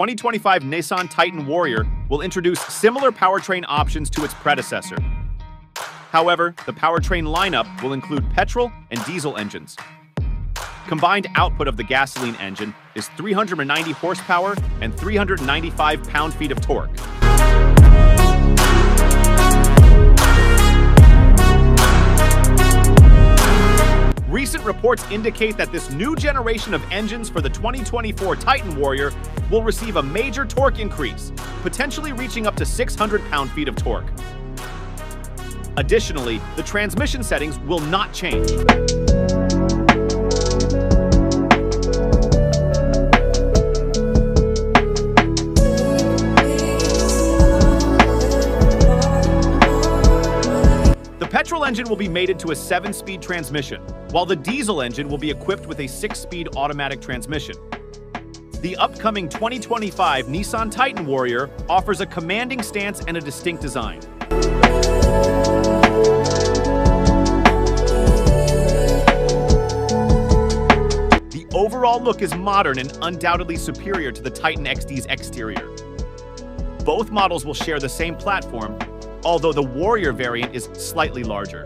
2025 Nissan Titan Warrior will introduce similar powertrain options to its predecessor. However, the powertrain lineup will include petrol and diesel engines. Combined output of the gasoline engine is 390 horsepower and 395 pound-feet of torque. Reports indicate that this new generation of engines for the 2024 Titan Warrior will receive a major torque increase, potentially reaching up to 600 pound-feet of torque. Additionally, the transmission settings will not change. The petrol engine will be mated to a 7-speed transmission, while the diesel engine will be equipped with a 6-speed automatic transmission. The upcoming 2025 Nissan Titan Warrior offers a commanding stance and a distinct design. The overall look is modern and undoubtedly superior to the Titan XD's exterior. Both models will share the same platform, although the Warrior variant is slightly larger.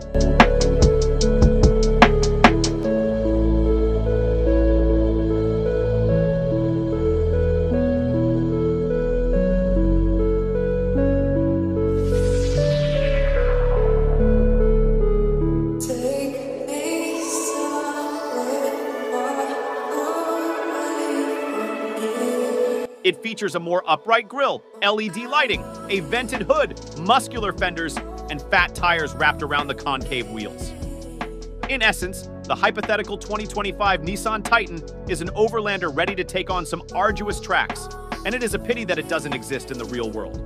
It features a more upright grille, LED lighting, a vented hood, muscular fenders, and fat tires wrapped around the concave wheels. In essence, the hypothetical 2025 Nissan Titan is an overlander ready to take on some arduous tracks, and it is a pity that it doesn't exist in the real world.